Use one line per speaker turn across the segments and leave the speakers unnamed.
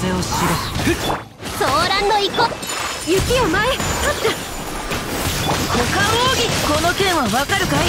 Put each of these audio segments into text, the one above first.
風を知れ。
ソーランの一個。雪を前立って。
股間奥義。この剣はわかるかい？は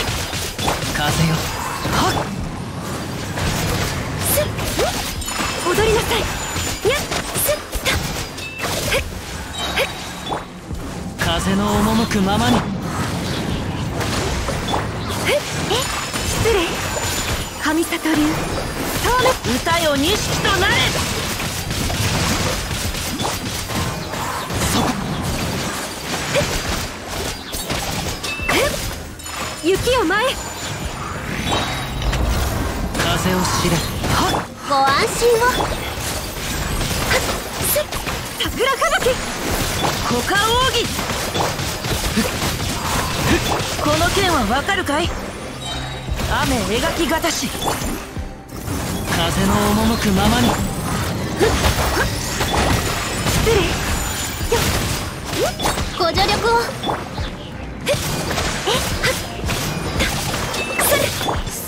い。
風よ。はっ。
すっ。踊りなさい。やっすっ。た
風の赴くままに。
え失礼。神里流。
歌よ錦となれ
雪を前
風を知れ。
ご安心を。はっ。すっ桜吹雪
股間奥義この剣はわかるかい？雨描きがたし。
風の赴くままに。
失礼。ご助力を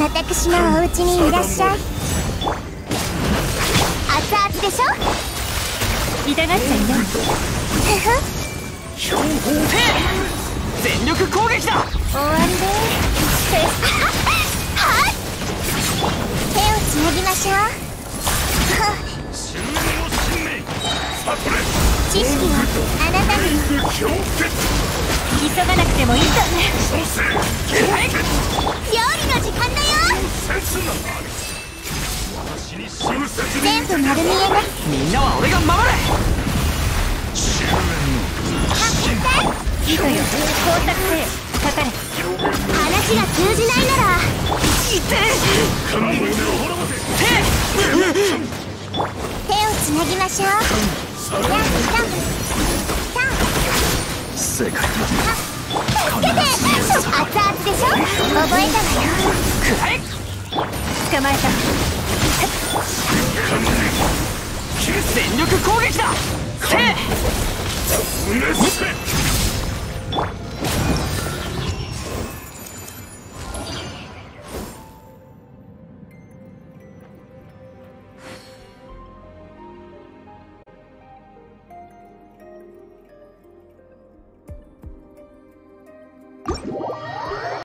私のお家にいらっしゃい。熱々でしょ？
痛がっちゃいな。い
ふ。ふ
全力攻撃だ。
終わりです。はい手をつなぎましょう。知識はあなたに。
急がなくてもいいんだね
全部丸見えね。
みんなは俺が守れ。
糸よ工作せよかかれ
話が通じないなら。手をつなぎましょう。
正解
助けて。熱々でしょ？覚えたわよ。
捕まえた
全力攻撃だ!せ